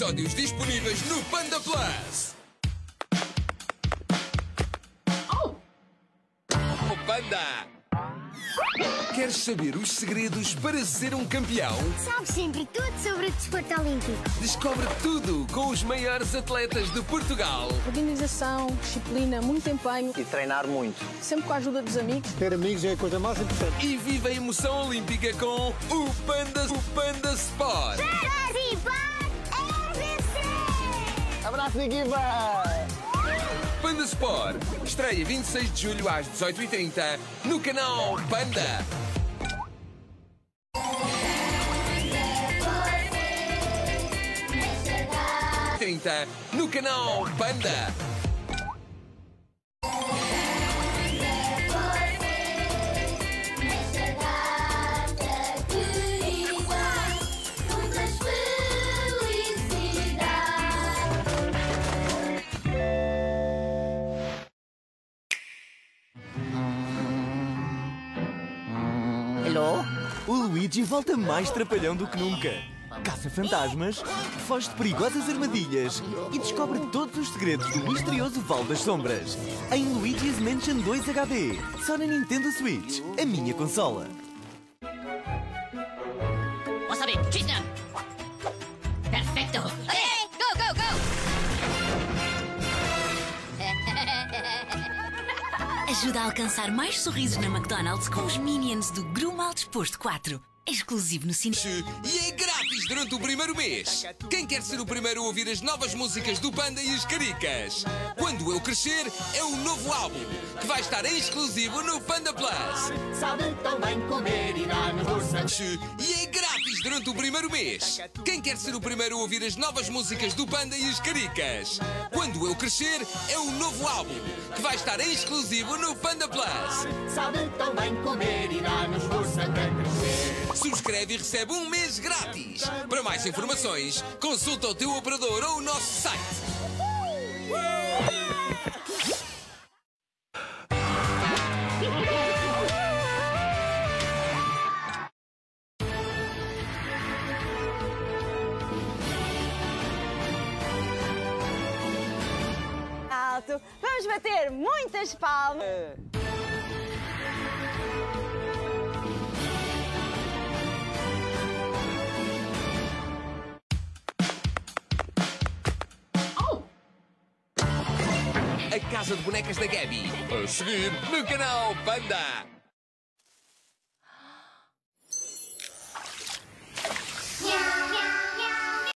episódios disponíveis no Panda Plus. Oh, Panda! Queres saber os segredos para ser um campeão? Sabe sempre tudo sobre o desporto olímpico. Descobre tudo com os maiores atletas de Portugal. Organização, disciplina, muito empenho. E treinar muito. Sempre com a ajuda dos amigos. Ter amigos é a coisa mais importante. E vive a emoção olímpica com o Panda, o Panda Sport. Abraço, equipa! Panda Sport. Estreia 26 de julho às 18h30 no canal Panda. No canal Panda. Hello? O Luigi volta mais trapalhão do que nunca. Caça fantasmas, foge de perigosas armadilhas e descobre todos os segredos do misterioso Val das Sombras. Em Luigi's Mansion 2 HD, só na Nintendo Switch, a minha consola. Ajuda a alcançar mais sorrisos na McDonald's com os Minions do Grumal Disposto 4. Exclusivo no cinema. E é grátis durante o primeiro mês. Quem quer ser o primeiro a ouvir as novas músicas do Panda e as Caricas? Quando eu crescer, é o novo álbum que vai estar em exclusivo no Panda Plus. Sabe tão bem comer e dar-nos força. E é durante o primeiro mês. Quem quer ser o primeiro a ouvir as novas músicas do Panda e as Caricas? Quando eu crescer, é o novo álbum que vai estar em exclusivo no Panda Plus. Sabe tão bem comer e dar-nos força para crescer. Subscreve e recebe um mês grátis. Para mais informações, consulta o teu operador ou o nosso site. Alto. Vamos bater muitas palmas. A Casa de Bonecas da Gabi. A seguir no canal Panda.